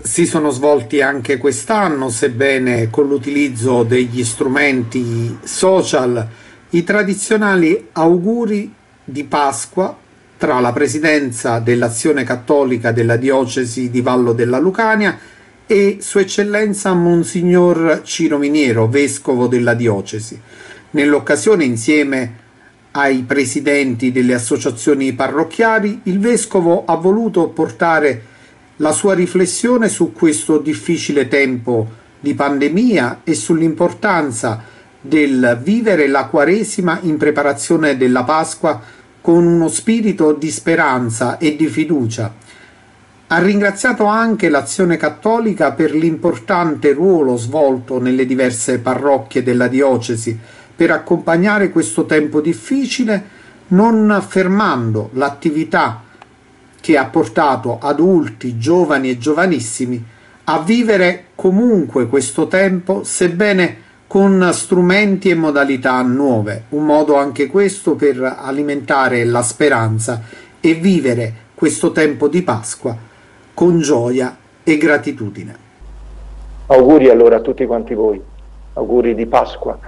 si sono svolti anche quest'anno, sebbene con l'utilizzo degli strumenti social, i tradizionali auguri di Pasqua tra la presidenza dell'Azione Cattolica della Diocesi di Vallo della Lucania e Sua Eccellenza Monsignor Ciro Miniero, vescovo della diocesi. Nell'occasione, insieme ai presidenti delle associazioni parrocchiali, il vescovo ha voluto portare la sua riflessione su questo difficile tempo di pandemia e sull'importanza del vivere la Quaresima in preparazione della Pasqua con uno spirito di speranza e di fiducia. Ha ringraziato anche l'Azione Cattolica per l'importante ruolo svolto nelle diverse parrocchie della diocesi per accompagnare questo tempo difficile, non fermando l'attività che ha portato adulti, giovani e giovanissimi a vivere comunque questo tempo, sebbene con strumenti e modalità nuove, un modo anche questo per alimentare la speranza e vivere questo tempo di Pasqua con gioia e gratitudine. Auguri allora a tutti quanti voi, auguri di Pasqua.